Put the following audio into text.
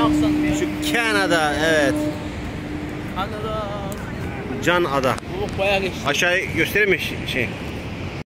aksan ya. Şu Kanada evet. Kanada. Can Ada. Bu bayağı geçti. Aşağıya göstereyim mi şey?